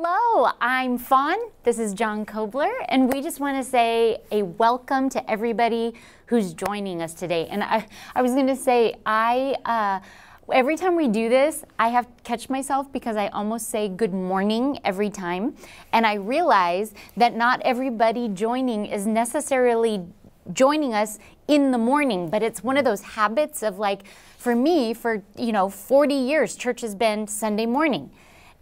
Hello, I'm Fawn. This is John Cobler, and we just want to say a welcome to everybody who's joining us today. And I, I was going to say, I. Uh, every time we do this, I have to catch myself because I almost say good morning every time. And I realize that not everybody joining is necessarily joining us in the morning, but it's one of those habits of like, for me, for, you know, 40 years, church has been Sunday morning.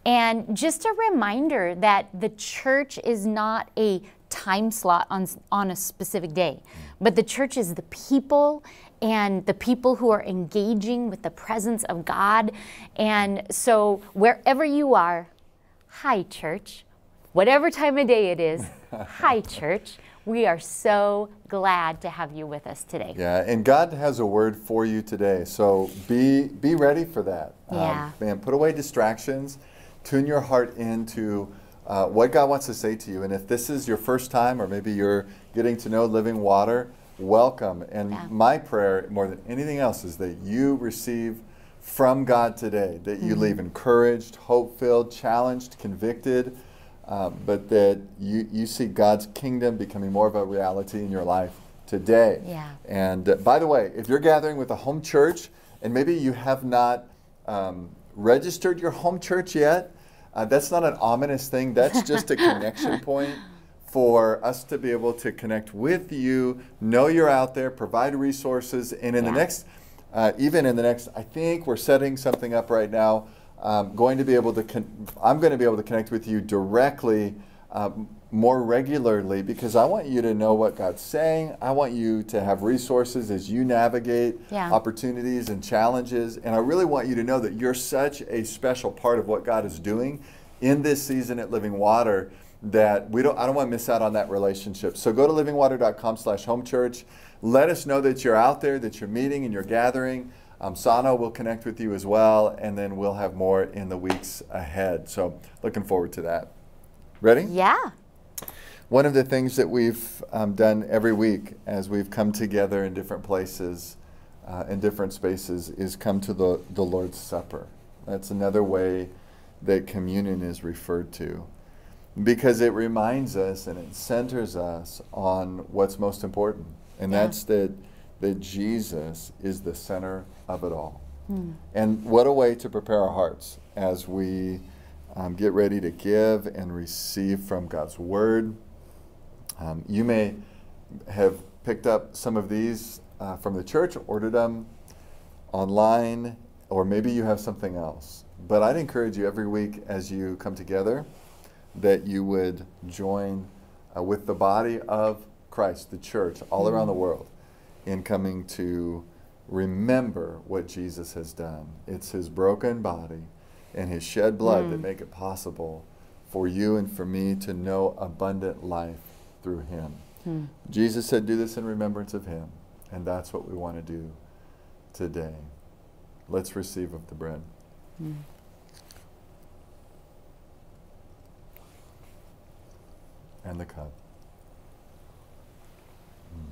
And just a reminder that the church is not a time slot on, on a specific day, but the church is the people and the people who are engaging with the presence of God. And so, wherever you are, hi, church. Whatever time of day it is, hi, church. We are so glad to have you with us today. Yeah, and God has a word for you today. So be be ready for that. Yeah. Um, man, put away distractions tune your heart into uh, what God wants to say to you. And if this is your first time, or maybe you're getting to know living water, welcome. And Yeah. my prayer, more than anything else, is that you receive from God today, that you leave encouraged, hope filled, challenged, convicted, uh, but that you, you see God's kingdom becoming more of a reality in your life today. Yeah. And uh, by the way, if you're gathering with a home church and maybe you have not um, registered your home church yet, uh, that's not an ominous thing. That's just a connection point for us to be able to connect with you, know you're out there, provide resources, and in the next, uh, even in the next, I think we're setting something up right now. Um, going to be able to, con- I'm going to be able to connect with you directly um, more regularly because I want you to know what God's saying. I want you to have resources as you navigate Yeah. opportunities and challenges. And I really want you to know that you're such a special part of what God is doing in this season at Living Water that we don't I don't want to miss out on that relationship. So go to livingwater.com slash home church. Let us know that you're out there, that you're meeting and you're gathering. Um, Sano will connect with you as well, and then we'll have more in the weeks ahead. So looking forward to that. Ready? Yeah. One of the things that we've um, done every week as we've come together in different places, uh, in different spaces, is come to the, the Lord's Supper. That's another way that communion is referred to because it reminds us and it centers us on what's most important, and Yeah. that's that, that Jesus is the center of it all. Hmm. And what a way to prepare our hearts as we um, get ready to give and receive from God's Word. Um, you may have picked up some of these uh, from the church, ordered them online, or maybe you have something else. But I'd encourage you every week as you come together that you would join uh, with the body of Christ, the church, all around the world, in coming to remember what Jesus has done. It's his broken body and his shed blood that make it possible for you and for me to know abundant life through him. Jesus said, Do this in remembrance of him. And that's what we want to do today. Let's receive of the bread. And the cup. Mm.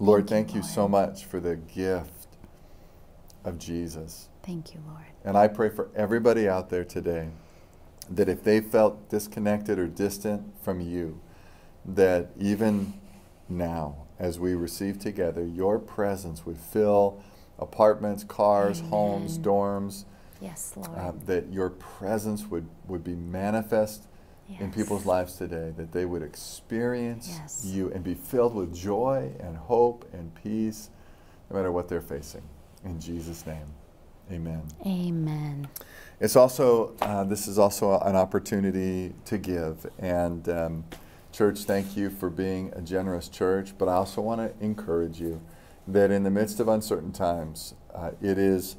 Lord, Thank thank you, you so much for the gift of Jesus. Thank you, Lord. And I pray for everybody out there today that if they felt disconnected or distant from you, that even now, as we receive together, your presence would fill apartments, cars, homes, dorms, Yes, Lord. uh, that your presence would, would be manifest in people's lives today, that they would experience Yes. you and be filled with joy and hope and peace, no matter what they're facing. In Jesus' name, amen. Amen. It's also, uh, this is also an opportunity to give. And um, church, thank you for being a generous church. But I also want to encourage you that in the midst of uncertain times, uh, it is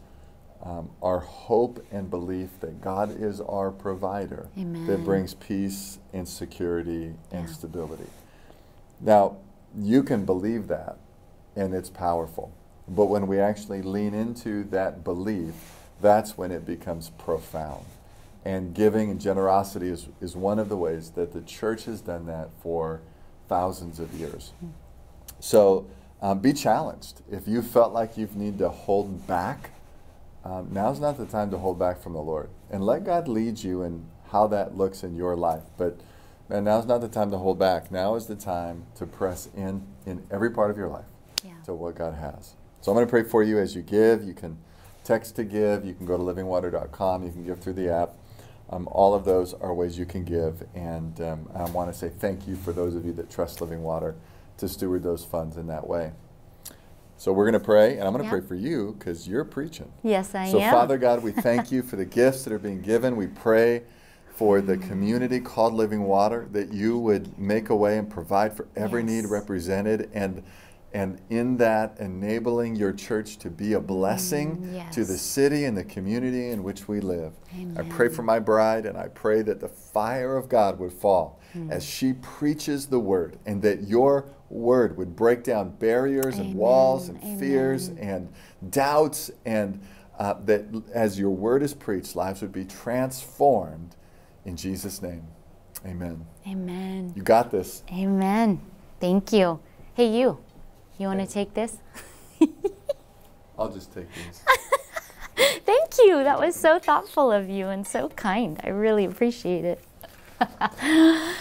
um, our hope and belief that God is our provider Amen. that brings peace and security and Yeah. stability. Now, you can believe that, and it's powerful. But when we actually lean into that belief, that's when it becomes profound. And giving and generosity is, is one of the ways that the church has done that for thousands of years. So um, be challenged. If you felt like you need to hold back, um, now's not the time to hold back from the Lord. And let God lead you in how that looks in your life. But man, now's not the time to hold back. Now is the time to press in in every part of your life Yeah. to what God has. So I'm going to pray for you as you give. You can text to give. You can go to livingwater.com. You can give through the app. Um, all of those are ways you can give. And um, I want to say thank you for those of you that trust Living Water to steward those funds in that way. So we're going to pray, and I'm going to Yeah. pray for you because you're preaching. Yes, I So, am. So, Father God, we thank you for the gifts that are being given. We pray for the community called Living Water that you would make a way and provide for every need represented, and and in that enabling your church to be a blessing Mm, to the city and the community in which we live. I pray for my bride, and I pray that the fire of God would fall Mm. as she preaches the word, and that your word would break down barriers and walls and Amen. fears and doubts, and uh, that as your word is preached, lives would be transformed in Jesus' name. Amen. Amen. You got this. Amen. Thank you. Hey, you. You want to take this? I'll just take these. Thank you. That was so thoughtful of you and so kind. I really appreciate it.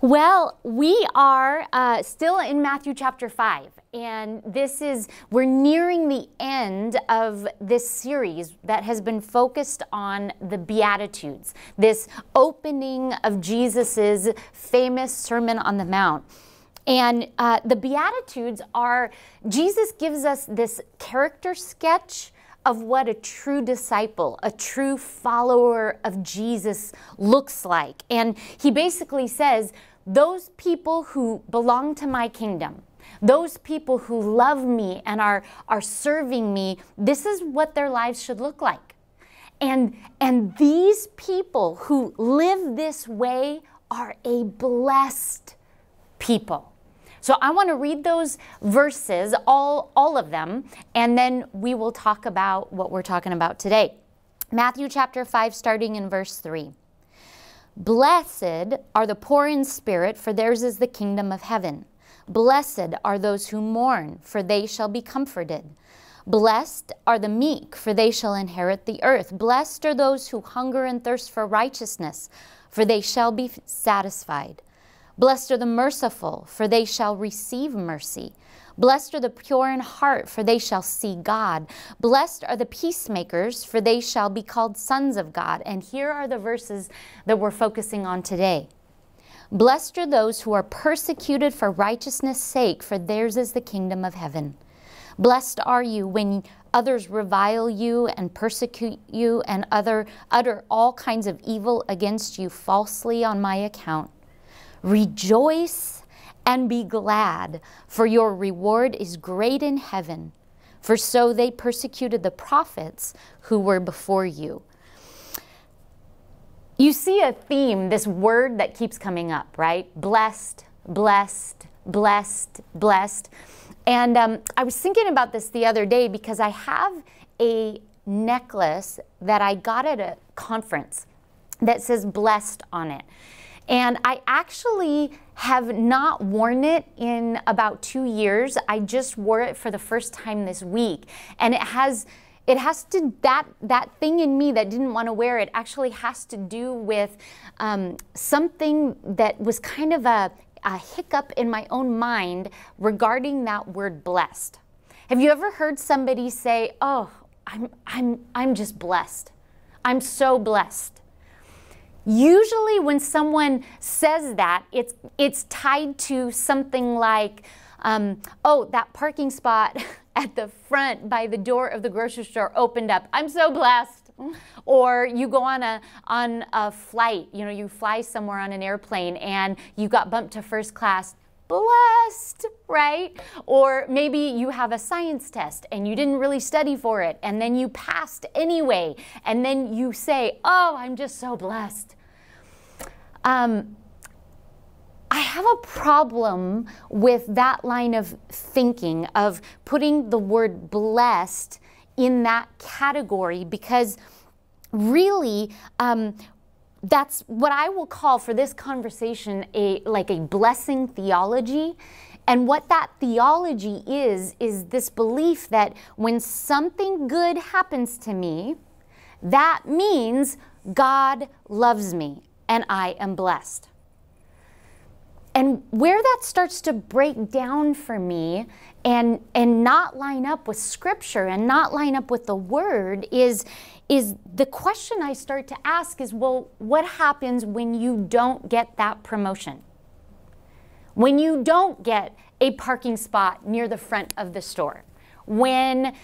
well, we are uh, still in Matthew chapter 5. And this is, we're nearing the end of this series that has been focused on the Beatitudes, this opening of Jesus's famous Sermon on the Mount. And uh, the Beatitudes are, Jesus gives us this character sketch of what a true disciple, a true follower of Jesus looks like. And he basically says, those people who belong to my kingdom, those people who love me and are, are serving me, this is what their lives should look like. And, and these people who live this way are a blessed people. So I want to read those verses, all, all of them, and then we will talk about what we're talking about today. Matthew chapter 5, starting in verse 3. Blessed are the poor in spirit, for theirs is the kingdom of heaven. Blessed are those who mourn, for they shall be comforted. Blessed are the meek, for they shall inherit the earth. Blessed are those who hunger and thirst for righteousness, for they shall be satisfied. Blessed are the merciful, for they shall receive mercy. Blessed are the pure in heart, for they shall see God. Blessed are the peacemakers, for they shall be called sons of God. And here are the verses that we're focusing on today. Blessed are those who are persecuted for righteousness' sake, for theirs is the kingdom of heaven. Blessed are you when others revile you and persecute you and other, utter all kinds of evil against you falsely on my account. Rejoice and be glad, for your reward is great in heaven. For so they persecuted the prophets who were before you. You see a theme, this word that keeps coming up, right? Blessed, blessed, blessed, blessed. And um, I was thinking about this the other day because I have a necklace that I got at a conference that says blessed on it. And I actually have not worn it in about two years. I just wore it for the first time this week. And it has it has to that that thing in me that didn't want to wear it actually has to do with um, something that was kind of a, a hiccup in my own mind regarding that word blessed. Have you ever heard somebody say, "Oh, I'm I'm I'm just blessed. I'm so blessed." Usually, when someone says that, it's it's tied to something like, um, "Oh, that parking spot at the front by the door of the grocery store opened up. I'm so blessed." Or you go on a on a flight. You know, you fly somewhere on an airplane and you got bumped to first class. Blessed, right? Or maybe you have a science test and you didn't really study for it and then you passed anyway. And then you say, Oh, I'm just so blessed. Um, I have a problem with that line of thinking of putting the word blessed in that category because really um, that's what I will call for this conversation a like a blessing theology. And what that theology is, is this belief that when something good happens to me, that means God loves me. and I am blessed. And where that starts to break down for me and and not line up with scripture and not line up with the word is is the question I start to ask is well what happens when you don't get that promotion? When you don't get a parking spot near the front of the store? When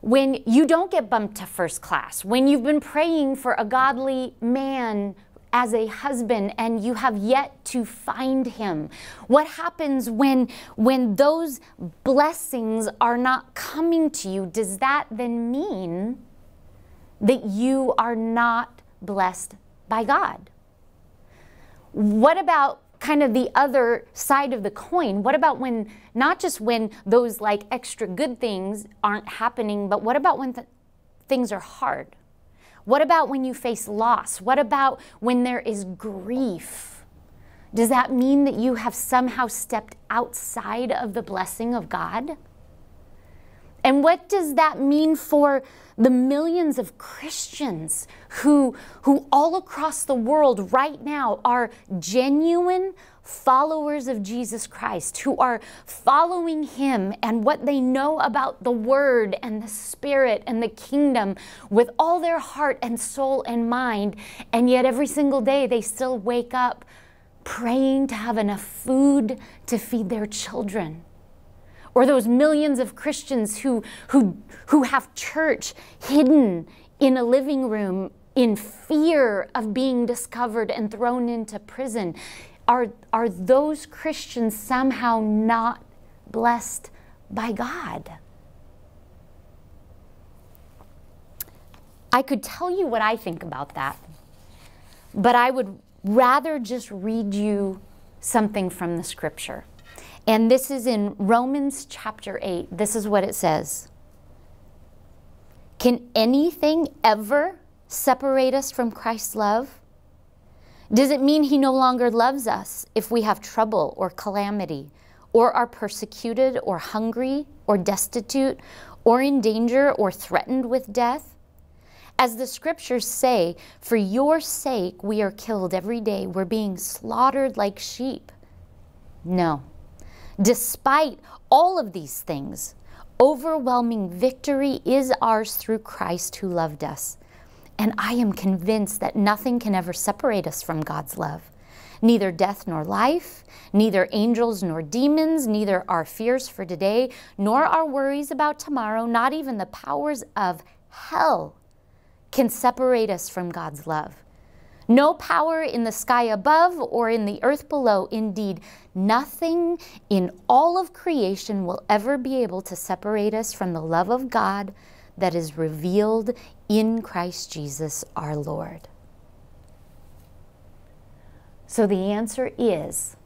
when you don't get bumped to first class, when you've been praying for a godly man as a husband and you have yet to find him? What happens when when those blessings are not coming to you? Does that then mean that you are not blessed by God? What about kind of the other side of the coin? What about when not just when those like extra good things aren't happening, but what about when th- things are hard? What about when you face loss? What about when there is grief? Does that mean that you have somehow stepped outside of the blessing of God? And what does that mean for the millions of Christians who, who all across the world right now are genuine followers of Jesus Christ, who are following Him and what they know about the Word and the Spirit and the kingdom with all their heart and soul and mind, and yet every single day they still wake up praying to have enough food to feed their children or those millions of Christians who, who, who have church hidden in a living room in fear of being discovered and thrown into prison. Are, are those Christians somehow not blessed by God? I could tell you what I think about that, but I would rather just read you something from the scripture. And this is in Romans chapter 8. This is what it says Can anything ever separate us from Christ's love? Does it mean he no longer loves us if we have trouble or calamity, or are persecuted, or hungry, or destitute, or in danger, or threatened with death? As the scriptures say, for your sake we are killed every day, we're being slaughtered like sheep. No. Despite all of these things, overwhelming victory is ours through Christ who loved us. And I am convinced that nothing can ever separate us from God's love. Neither death nor life, neither angels nor demons, neither our fears for today, nor our worries about tomorrow, not even the powers of hell can separate us from God's love. No power in the sky above or in the earth below. Indeed, nothing in all of creation will ever be able to separate us from the love of God that is revealed in Christ Jesus our Lord. So the answer is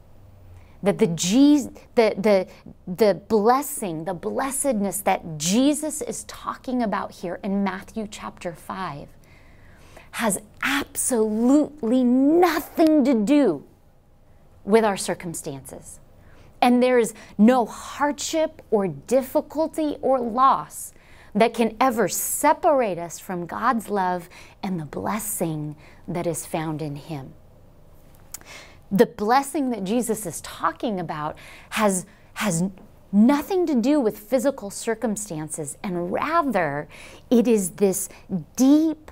that the, Je- the, the, the blessing, the blessedness that Jesus is talking about here in Matthew chapter 5 has absolutely nothing to do with our circumstances. And there is no hardship or difficulty or loss that can ever separate us from God's love and the blessing that is found in Him. The blessing that Jesus is talking about has, has nothing to do with physical circumstances, and rather, it is this deep,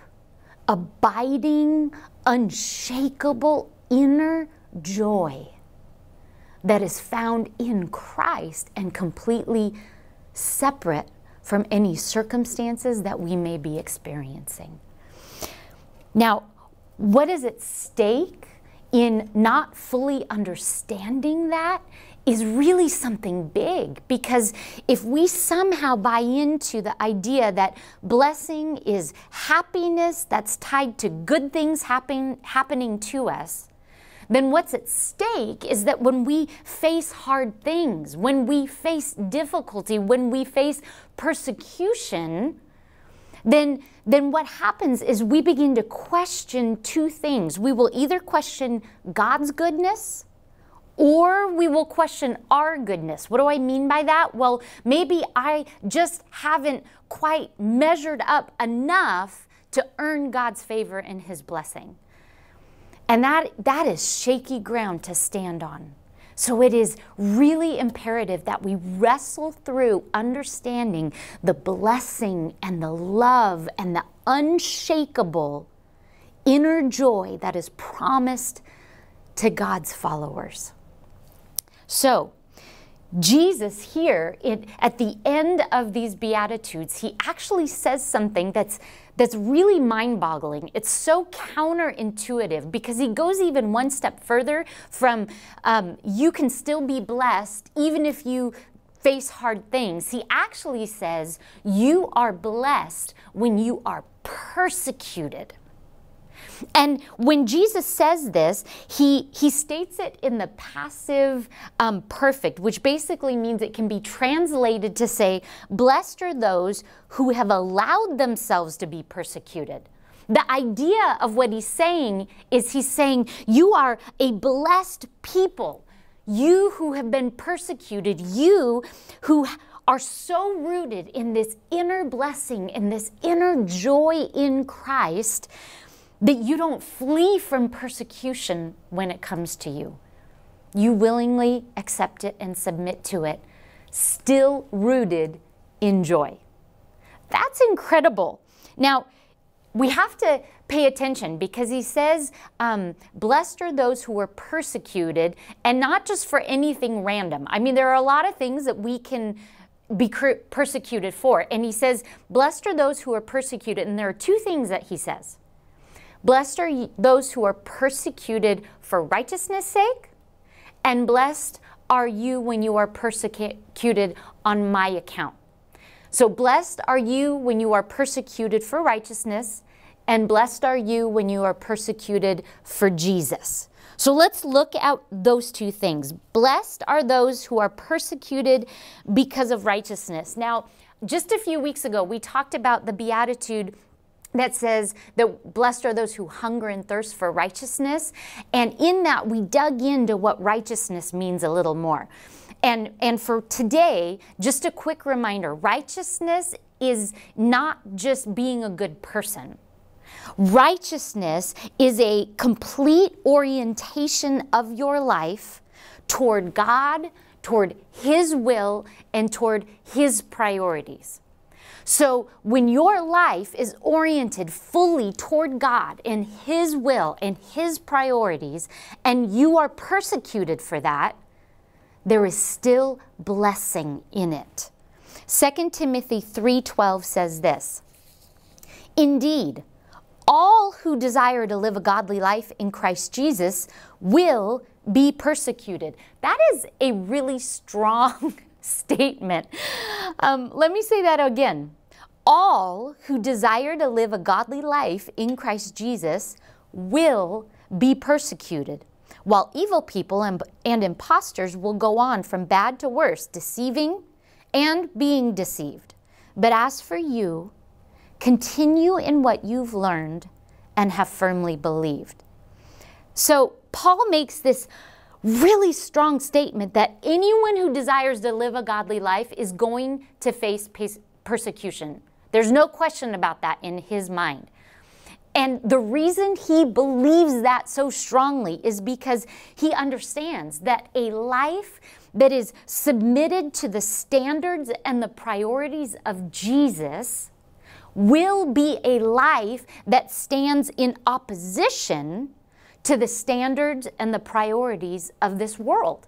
abiding, unshakable inner joy that is found in Christ and completely separate from any circumstances that we may be experiencing. Now, what is at stake in not fully understanding that is really something big because if we somehow buy into the idea that blessing is happiness that's tied to good things happen, happening to us, then what's at stake is that when we face hard things, when we face difficulty, when we face persecution, then, then what happens is we begin to question two things. We will either question God's goodness or we will question our goodness. What do I mean by that? Well, maybe I just haven't quite measured up enough to earn God's favor and His blessing. And that, that is shaky ground to stand on. So it is really imperative that we wrestle through understanding the blessing and the love and the unshakable inner joy that is promised to God's followers. So, Jesus here it, at the end of these beatitudes, he actually says something that's that's really mind-boggling. It's so counterintuitive because he goes even one step further from um, you can still be blessed even if you face hard things. He actually says you are blessed when you are persecuted. And when Jesus says this, he, he states it in the passive um, perfect, which basically means it can be translated to say, Blessed are those who have allowed themselves to be persecuted. The idea of what he's saying is he's saying, You are a blessed people. You who have been persecuted, you who are so rooted in this inner blessing, in this inner joy in Christ, that you don't flee from persecution when it comes to you. You willingly accept it and submit to it, still rooted in joy. That's incredible. Now, we have to pay attention because he says, um, Blessed are those who are persecuted, and not just for anything random. I mean, there are a lot of things that we can be persecuted for. And he says, Blessed are those who are persecuted. And there are two things that he says. Blessed are those who are persecuted for righteousness' sake, and blessed are you when you are persecuted on my account. So, blessed are you when you are persecuted for righteousness, and blessed are you when you are persecuted for Jesus. So let's look at those two things. Blessed are those who are persecuted because of righteousness. Now, just a few weeks ago, we talked about the beatitude that says that blessed are those who hunger and thirst for righteousness. And in that, we dug into what righteousness means a little more. And, and for today, just a quick reminder righteousness is not just being a good person. Righteousness is a complete orientation of your life toward God, toward His will, and toward His priorities. So when your life is oriented fully toward God and His will and His priorities, and you are persecuted for that, there is still blessing in it. 2 Timothy 3:12 says this: Indeed, all who desire to live a godly life in Christ Jesus will be persecuted. That is a really strong statement. Um, let me say that again. All who desire to live a godly life in Christ Jesus will be persecuted, while evil people and, and impostors will go on from bad to worse, deceiving and being deceived. But as for you, continue in what you've learned and have firmly believed. So, Paul makes this really strong statement that anyone who desires to live a godly life is going to face persecution. There's no question about that in his mind. And the reason he believes that so strongly is because he understands that a life that is submitted to the standards and the priorities of Jesus will be a life that stands in opposition to the standards and the priorities of this world.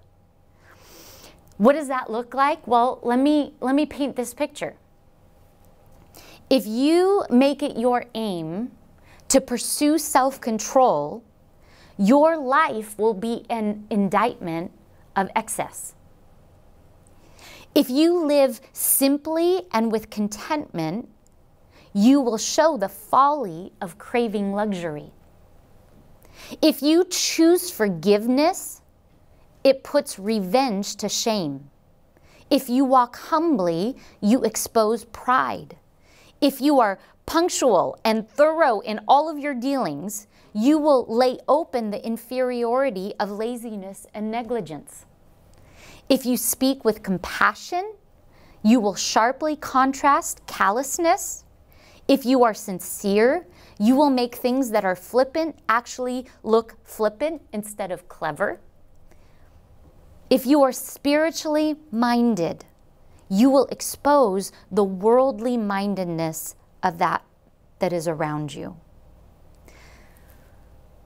What does that look like? Well, let me, let me paint this picture. If you make it your aim to pursue self control, your life will be an indictment of excess. If you live simply and with contentment, you will show the folly of craving luxury. If you choose forgiveness, it puts revenge to shame. If you walk humbly, you expose pride. If you are punctual and thorough in all of your dealings, you will lay open the inferiority of laziness and negligence. If you speak with compassion, you will sharply contrast callousness. If you are sincere, You will make things that are flippant actually look flippant instead of clever. If you are spiritually minded, you will expose the worldly mindedness of that that is around you.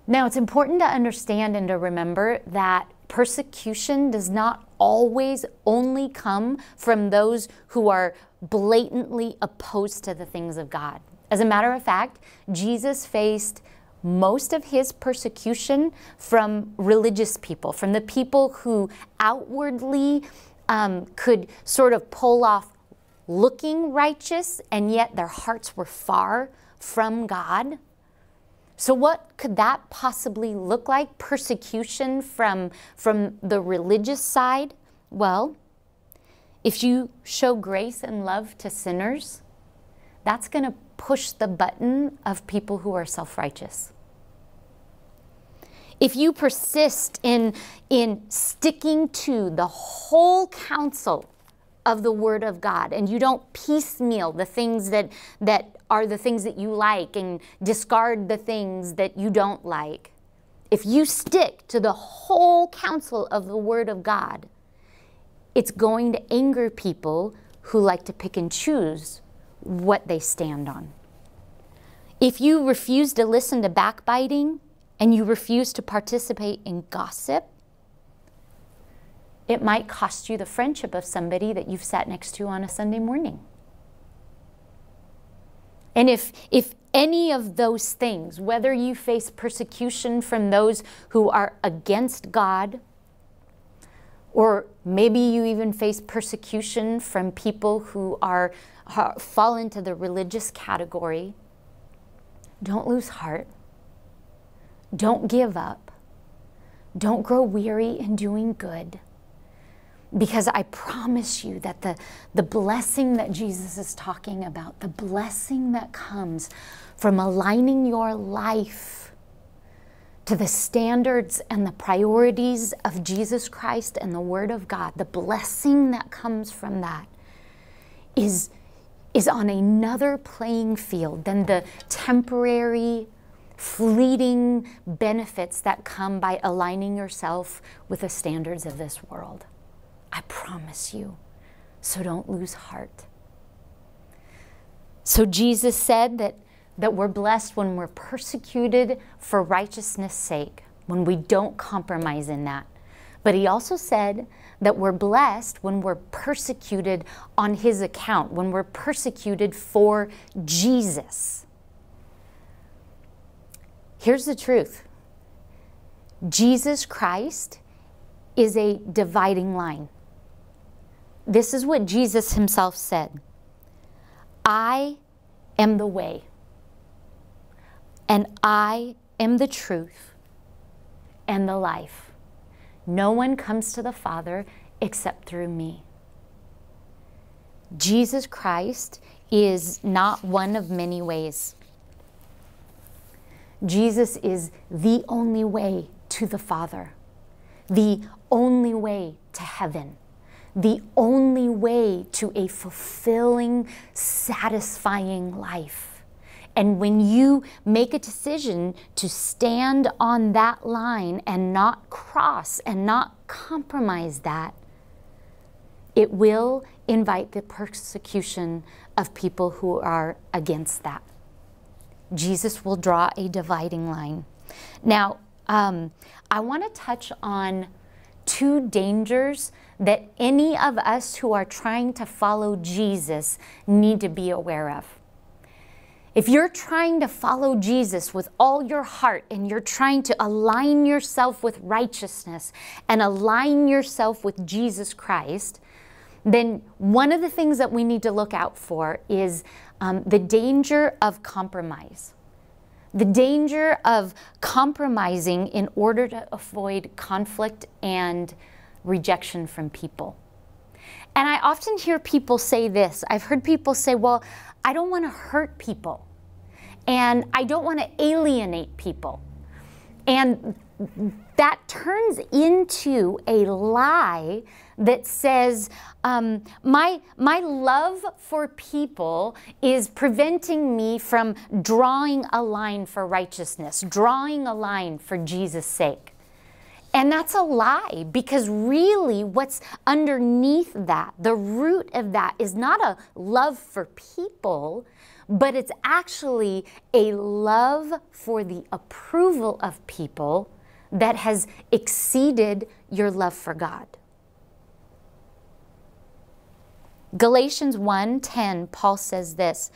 Now, it's important to understand and to remember that persecution does not always only come from those who are blatantly opposed to the things of God. As a matter of fact, Jesus faced most of his persecution from religious people, from the people who outwardly um, could sort of pull off looking righteous, and yet their hearts were far from God. So, what could that possibly look like? Persecution from, from the religious side? Well, if you show grace and love to sinners, that's going to push the button of people who are self righteous. If you persist in, in sticking to the whole counsel of the Word of God and you don't piecemeal the things that, that are the things that you like and discard the things that you don't like, if you stick to the whole counsel of the Word of God, it's going to anger people who like to pick and choose what they stand on. If you refuse to listen to backbiting and you refuse to participate in gossip, it might cost you the friendship of somebody that you've sat next to on a Sunday morning. And if, if any of those things, whether you face persecution from those who are against God, or maybe you even face persecution from people who are, fall into the religious category. Don't lose heart. Don't give up. Don't grow weary in doing good. Because I promise you that the, the blessing that Jesus is talking about, the blessing that comes from aligning your life to the standards and the priorities of Jesus Christ and the Word of God, the blessing that comes from that is, is on another playing field than the temporary, fleeting benefits that come by aligning yourself with the standards of this world. I promise you. So don't lose heart. So Jesus said that that we're blessed when we're persecuted for righteousness' sake, when we don't compromise in that. But he also said that we're blessed when we're persecuted on his account, when we're persecuted for Jesus. Here's the truth Jesus Christ is a dividing line. This is what Jesus himself said I am the way and I am the truth and the life. No one comes to the Father except through me. Jesus Christ is not one of many ways. Jesus is the only way to the Father, the only way to heaven, the only way to a fulfilling, satisfying life. And when you make a decision to stand on that line and not cross and not compromise that, it will invite the persecution of people who are against that. Jesus will draw a dividing line. Now, um, I want to touch on two dangers that any of us who are trying to follow Jesus need to be aware of. If you're trying to follow Jesus with all your heart and you're trying to align yourself with righteousness and align yourself with Jesus Christ, then one of the things that we need to look out for is um, the danger of compromise. The danger of compromising in order to avoid conflict and rejection from people. And I often hear people say this. I've heard people say, well, I don't want to hurt people and I don't want to alienate people. And that turns into a lie that says um, my my love for people is preventing me from drawing a line for righteousness, drawing a line for Jesus' sake. And that's a lie because really what's underneath that, the root of that, is not a love for people, but it's actually a love for the approval of people that has exceeded your love for God. Galatians 1:10 Paul says this,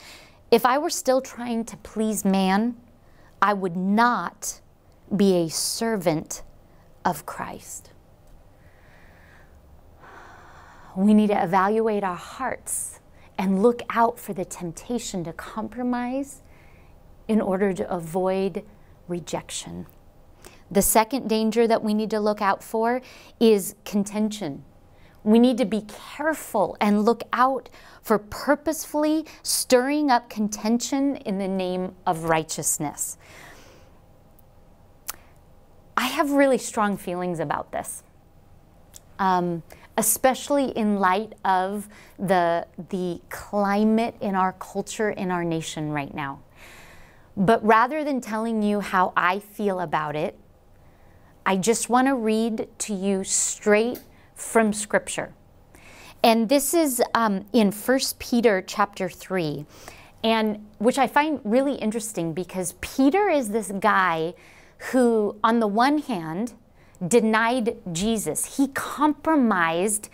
if I were still trying to please man, I would not be a servant of Christ. We need to evaluate our hearts and look out for the temptation to compromise in order to avoid rejection. The second danger that we need to look out for is contention. We need to be careful and look out for purposefully stirring up contention in the name of righteousness. I have really strong feelings about this, um, especially in light of the, the climate in our culture, in our nation right now. But rather than telling you how I feel about it, I just want to read to you straight from Scripture. And this is um, in 1 Peter chapter 3, and which I find really interesting because Peter is this guy who, on the one hand, denied Jesus. He compromised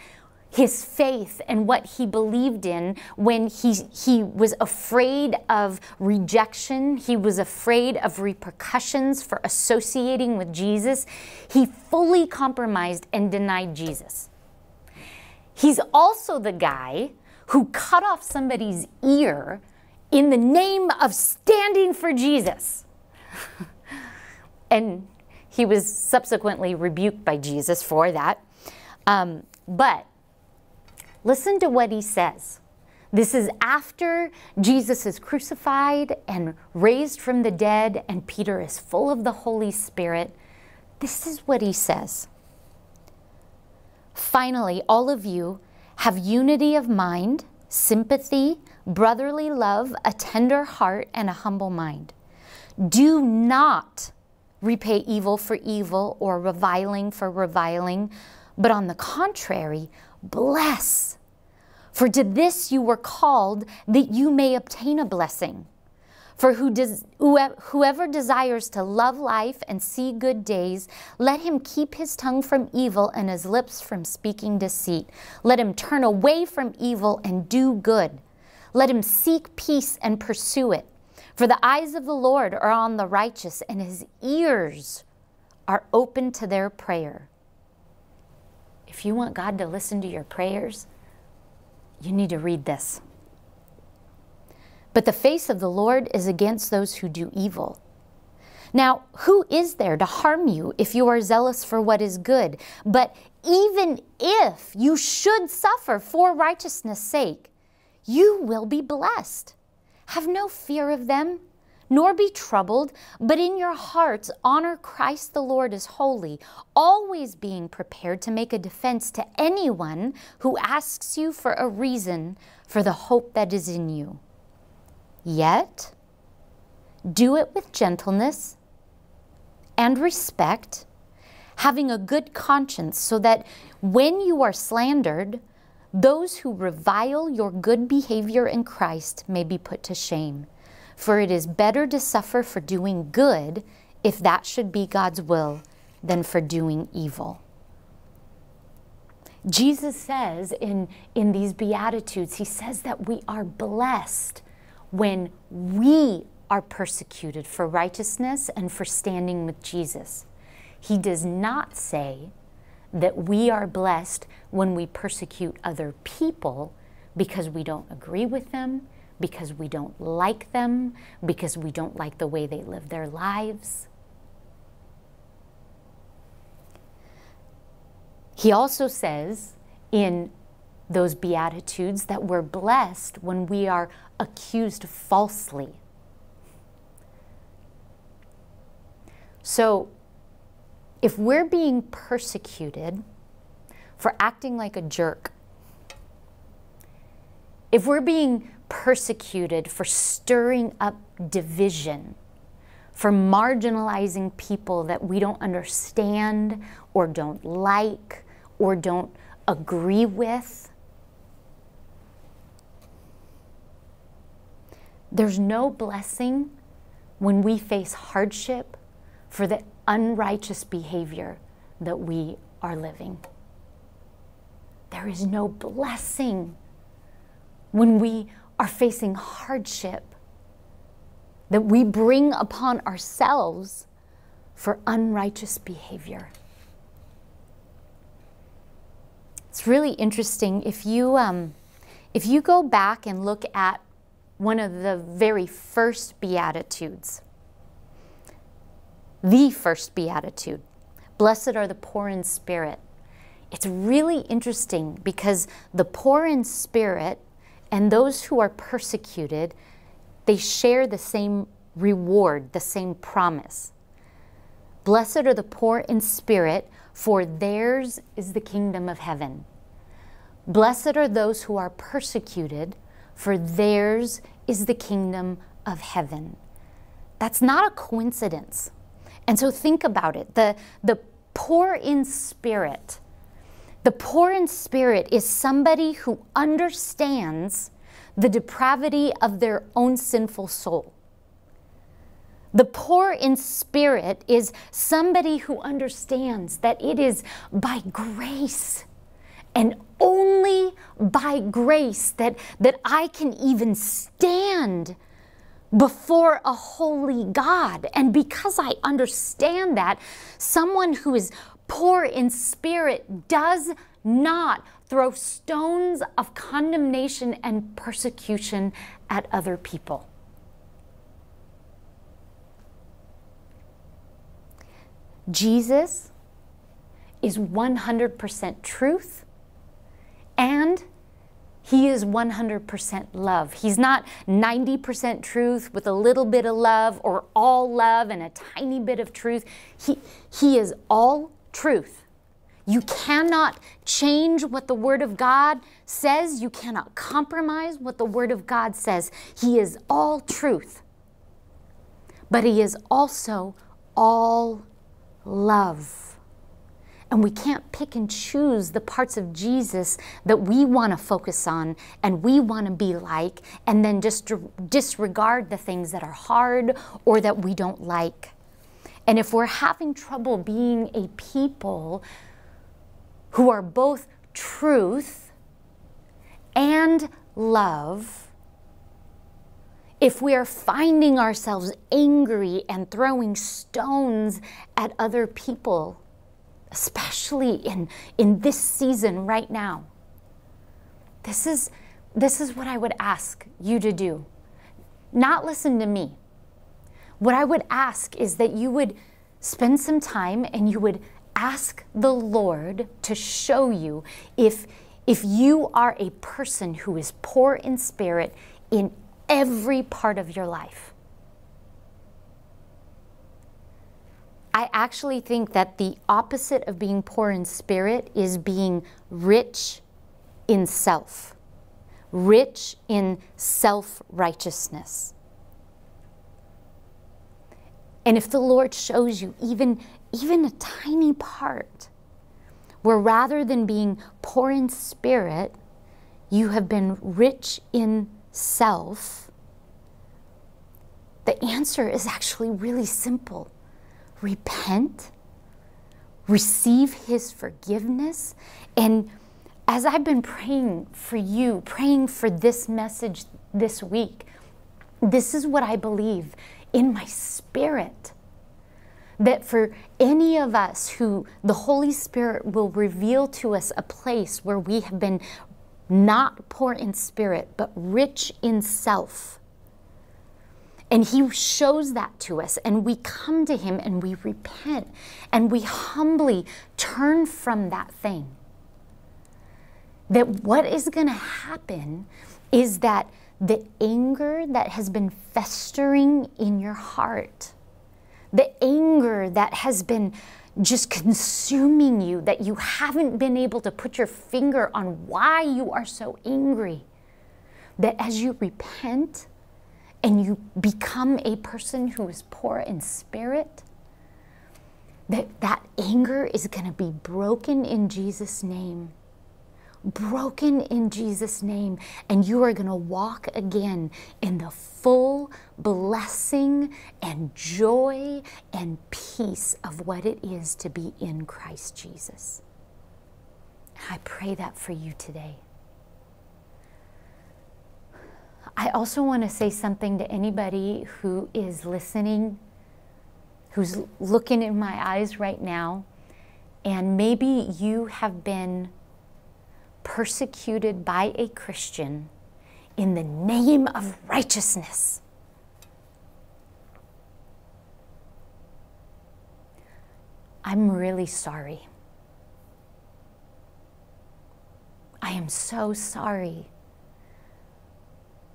his faith and what he believed in when he, he was afraid of rejection, he was afraid of repercussions for associating with Jesus. He fully compromised and denied Jesus. He's also the guy who cut off somebody's ear in the name of standing for Jesus. and he was subsequently rebuked by Jesus for that. Um, but listen to what he says. This is after Jesus is crucified and raised from the dead, and Peter is full of the Holy Spirit. This is what he says. Finally, all of you have unity of mind, sympathy, brotherly love, a tender heart, and a humble mind. Do not repay evil for evil or reviling for reviling, but on the contrary, bless. For to this you were called that you may obtain a blessing. For who does, whoever desires to love life and see good days, let him keep his tongue from evil and his lips from speaking deceit. Let him turn away from evil and do good. Let him seek peace and pursue it. For the eyes of the Lord are on the righteous, and his ears are open to their prayer. If you want God to listen to your prayers, you need to read this. But the face of the Lord is against those who do evil. Now, who is there to harm you if you are zealous for what is good? But even if you should suffer for righteousness' sake, you will be blessed. Have no fear of them, nor be troubled, but in your hearts honor Christ the Lord as holy, always being prepared to make a defense to anyone who asks you for a reason for the hope that is in you. Yet, do it with gentleness and respect, having a good conscience, so that when you are slandered, those who revile your good behavior in Christ may be put to shame. For it is better to suffer for doing good, if that should be God's will, than for doing evil. Jesus says in, in these Beatitudes, He says that we are blessed when we are persecuted for righteousness and for standing with Jesus. He does not say that we are blessed when we persecute other people because we don't agree with them, because we don't like them, because we don't like the way they live their lives. He also says in those Beatitudes that we're blessed when we are accused falsely. So, if we're being persecuted for acting like a jerk, if we're being persecuted for stirring up division, for marginalizing people that we don't understand or don't like or don't agree with, there's no blessing when we face hardship for the unrighteous behavior that we are living. There is no blessing when we are facing hardship that we bring upon ourselves for unrighteous behavior. It's really interesting if you um, if you go back and look at one of the very first beatitudes, the first beatitude, blessed are the poor in spirit. It's really interesting because the poor in spirit and those who are persecuted, they share the same reward, the same promise. Blessed are the poor in spirit, for theirs is the kingdom of heaven. Blessed are those who are persecuted, for theirs is the kingdom of heaven. That's not a coincidence. And so think about it. The, the poor in spirit, the poor in spirit is somebody who understands the depravity of their own sinful soul. The poor in spirit is somebody who understands that it is by grace and only by grace that, that I can even stand before a holy God. And because I understand that, someone who is poor in spirit does not throw stones of condemnation and persecution at other people. Jesus is 100% truth and he is 100% love. He's not 90% truth with a little bit of love or all love and a tiny bit of truth. He, he is all truth. You cannot change what the Word of God says. You cannot compromise what the Word of God says. He is all truth, but He is also all love. And we can't pick and choose the parts of Jesus that we want to focus on and we want to be like, and then just disregard the things that are hard or that we don't like. And if we're having trouble being a people who are both truth and love, if we are finding ourselves angry and throwing stones at other people, especially in, in this season right now, this is, this is what I would ask you to do. Not listen to me. What I would ask is that you would spend some time and you would ask the Lord to show you if, if you are a person who is poor in spirit in every part of your life. I actually think that the opposite of being poor in spirit is being rich in self, rich in self righteousness. And if the Lord shows you even, even a tiny part where rather than being poor in spirit, you have been rich in self, the answer is actually really simple repent, receive His forgiveness. And as I've been praying for you, praying for this message this week, this is what I believe in my spirit that for any of us who the Holy Spirit will reveal to us a place where we have been not poor in spirit, but rich in self. And He shows that to us, and we come to Him and we repent and we humbly turn from that thing. That what is going to happen is that the anger that has been festering in your heart, the anger that has been just consuming you that you haven't been able to put your finger on why you are so angry. That as you repent and you become a person who is poor in spirit, that that anger is going to be broken in Jesus' name broken in Jesus' name, and you are going to walk again in the full blessing and joy and peace of what it is to be in Christ Jesus. I pray that for you today. I also want to say something to anybody who is listening, who's looking in my eyes right now, and maybe you have been persecuted by a Christian in the name of righteousness. I'm really sorry. I am so sorry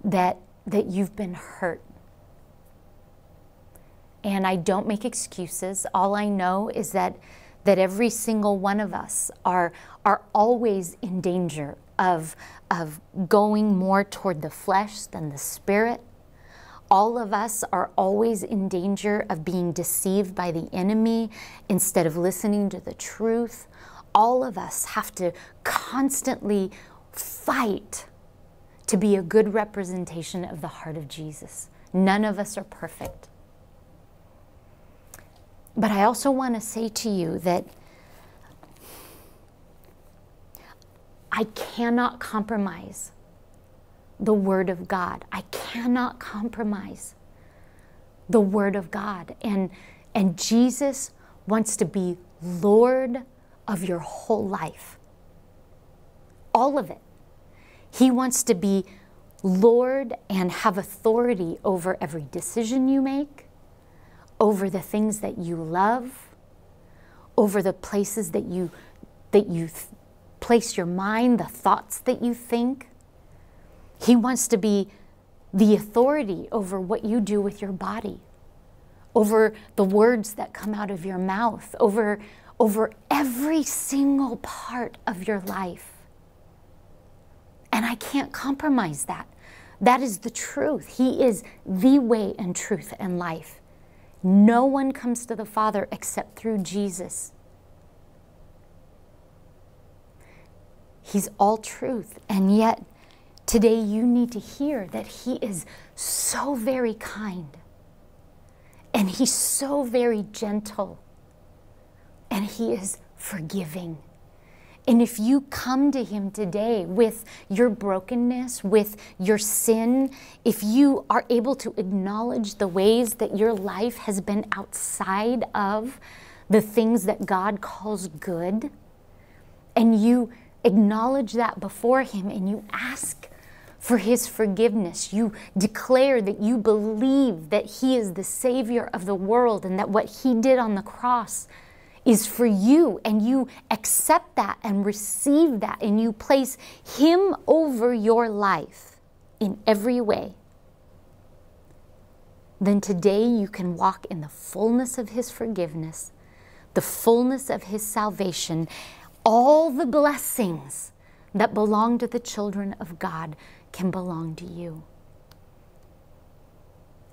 that, that you've been hurt. And I don't make excuses. All I know is that that every single one of us are, are always in danger of, of going more toward the flesh than the spirit. All of us are always in danger of being deceived by the enemy instead of listening to the truth. All of us have to constantly fight to be a good representation of the heart of Jesus. None of us are perfect. But I also want to say to you that I cannot compromise the Word of God. I cannot compromise the Word of God. And, and Jesus wants to be Lord of your whole life. All of it. He wants to be Lord and have authority over every decision you make, over the things that you love, over the places that you that you th- place your mind, the thoughts that you think. He wants to be the authority over what you do with your body, over the words that come out of your mouth, over over every single part of your life. And I can't compromise that. That is the truth. He is the way and truth and life. No one comes to the Father except through Jesus. He's all truth. And yet, today you need to hear that He is so very kind. And He's so very gentle. And He is forgiving. And if you come to Him today with your brokenness, with your sin, if you are able to acknowledge the ways that your life has been outside of the things that God calls good, and you acknowledge that before Him and you ask for His forgiveness, you declare that you believe that He is the Savior of the world and that what He did on the cross is for you, and you accept that and receive that, and you place Him over your life in every way, then today you can walk in the fullness of His forgiveness, the fullness of His salvation, all the blessings that belong to the children of God can belong to you.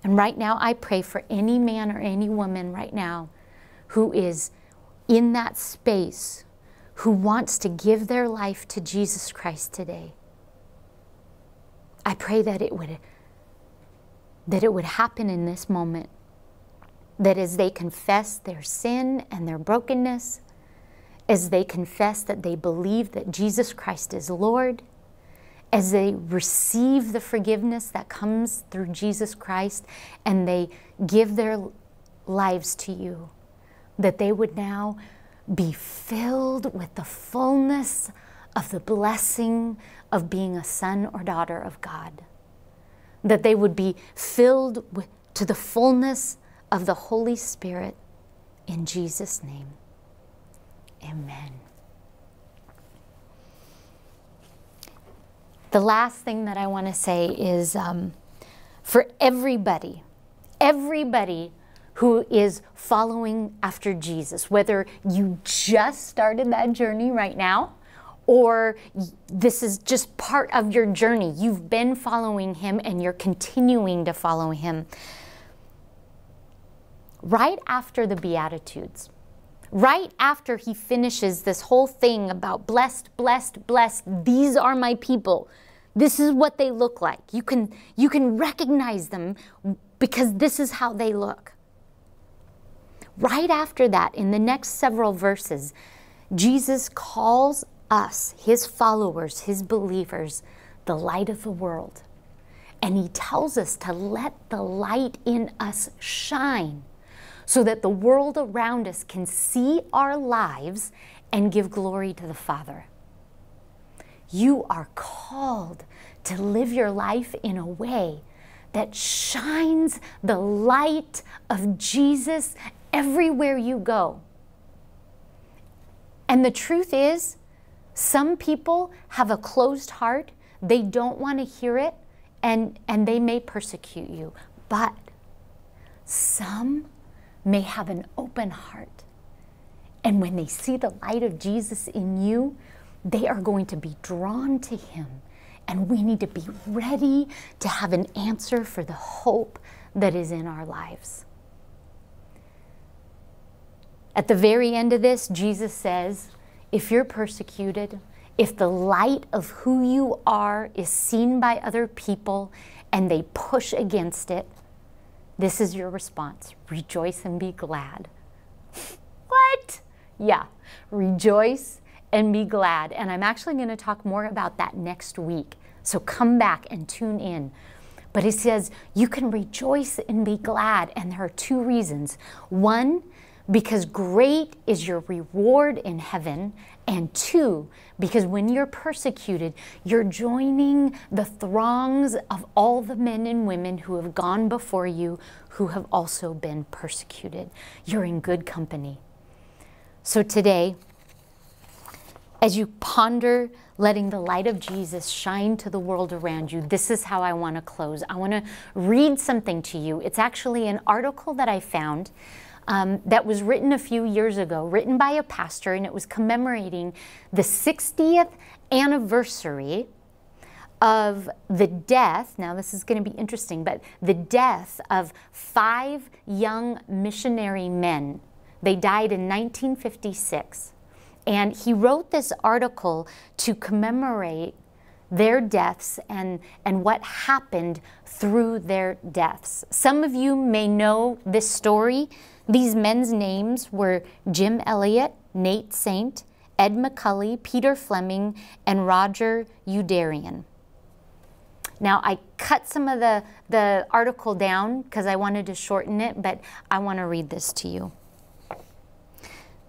And right now, I pray for any man or any woman right now who is in that space who wants to give their life to Jesus Christ today. I pray that it would that it would happen in this moment that as they confess their sin and their brokenness, as they confess that they believe that Jesus Christ is Lord, as they receive the forgiveness that comes through Jesus Christ and they give their lives to you, that they would now be filled with the fullness of the blessing of being a son or daughter of God. That they would be filled with, to the fullness of the Holy Spirit in Jesus' name. Amen. The last thing that I want to say is um, for everybody, everybody who is following after Jesus, whether you just started that journey right now or this is just part of your journey. You've been following him and you're continuing to follow him. Right after the Beatitudes, right after he finishes this whole thing about blessed, blessed, blessed, these are my people. This is what they look like. You can, you can recognize them because this is how they look. Right after that, in the next several verses, Jesus calls us, his followers, his believers, the light of the world. And he tells us to let the light in us shine so that the world around us can see our lives and give glory to the Father. You are called to live your life in a way that shines the light of Jesus everywhere you go. And the truth is, some people have a closed heart, they don't want to hear it, and, and they may persecute you. But some may have an open heart. And when they see the light of Jesus in you, they are going to be drawn to Him. And we need to be ready to have an answer for the hope that is in our lives. At the very end of this, Jesus says, if you're persecuted, if the light of who you are is seen by other people and they push against it, this is your response rejoice and be glad. what? Yeah, rejoice and be glad. And I'm actually going to talk more about that next week. So come back and tune in. But it says you can rejoice and be glad. And there are two reasons. One, because great is your reward in heaven. And two, because when you're persecuted, you're joining the throngs of all the men and women who have gone before you who have also been persecuted. You're in good company. So today, as you ponder letting the light of Jesus shine to the world around you, this is how I want to close. I want to read something to you. It's actually an article that I found um, that was written a few years ago, written by a pastor, and it was commemorating the 60th anniversary of the death. Now, this is going to be interesting, but the death of five young missionary men. They died in 1956. And he wrote this article to commemorate their deaths and, and what happened through their deaths. Some of you may know this story. These men's names were Jim Elliot, Nate Saint, Ed McCully, Peter Fleming, and Roger Youderian. Now, I cut some of the, the article down because I wanted to shorten it, but I want to read this to you.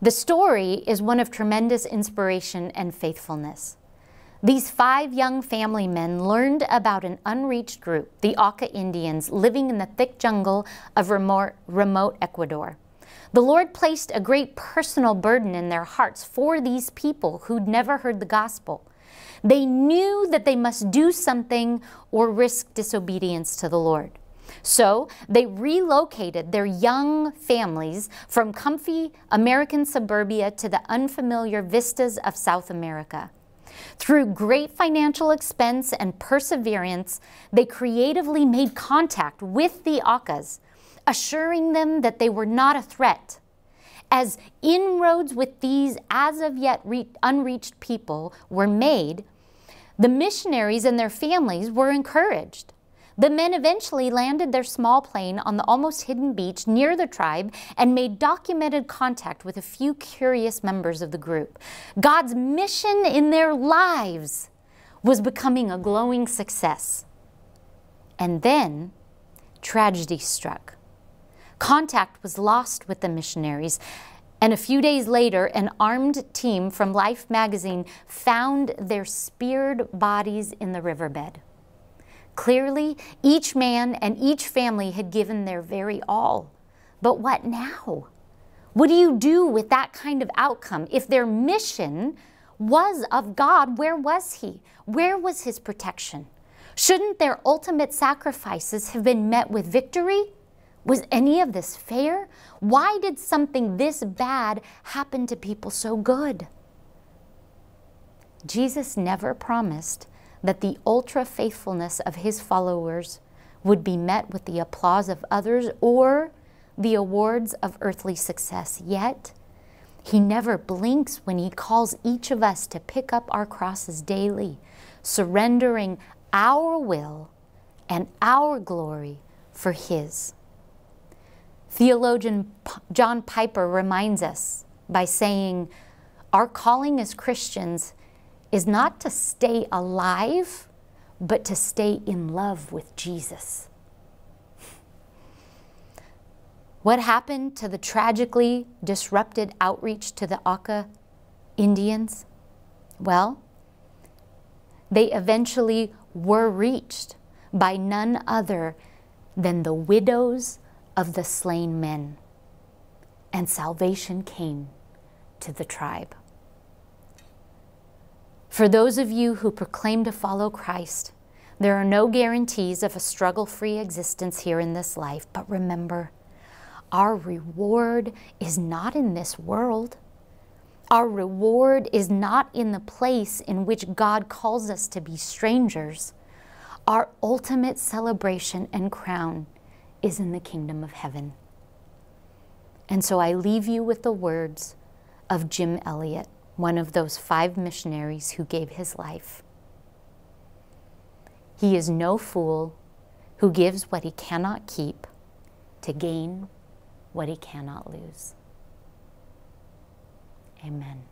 The story is one of tremendous inspiration and faithfulness. These five young family men learned about an unreached group, the Auca Indians, living in the thick jungle of remote, remote Ecuador. The Lord placed a great personal burden in their hearts for these people who'd never heard the gospel. They knew that they must do something or risk disobedience to the Lord. So they relocated their young families from comfy American suburbia to the unfamiliar vistas of South America. Through great financial expense and perseverance, they creatively made contact with the Aucas, assuring them that they were not a threat. As inroads with these as of yet unreached people were made, the missionaries and their families were encouraged. The men eventually landed their small plane on the almost hidden beach near the tribe and made documented contact with a few curious members of the group. God's mission in their lives was becoming a glowing success. And then tragedy struck. Contact was lost with the missionaries. And a few days later, an armed team from Life magazine found their speared bodies in the riverbed. Clearly, each man and each family had given their very all. But what now? What do you do with that kind of outcome? If their mission was of God, where was He? Where was His protection? Shouldn't their ultimate sacrifices have been met with victory? Was any of this fair? Why did something this bad happen to people so good? Jesus never promised that the ultra faithfulness of his followers would be met with the applause of others or the awards of earthly success. Yet, he never blinks when he calls each of us to pick up our crosses daily, surrendering our will and our glory for his. Theologian John Piper reminds us by saying, Our calling as Christians is not to stay alive, but to stay in love with Jesus. What happened to the tragically disrupted outreach to the Auca Indians? Well, they eventually were reached by none other than the widows of the slain men, and salvation came to the tribe. For those of you who proclaim to follow Christ, there are no guarantees of a struggle free existence here in this life, but remember, our reward is not in this world. Our reward is not in the place in which God calls us to be strangers. Our ultimate celebration and crown is in the kingdom of heaven. And so I leave you with the words of Jim Elliot, one of those five missionaries who gave his life. He is no fool who gives what he cannot keep to gain what he cannot lose. Amen.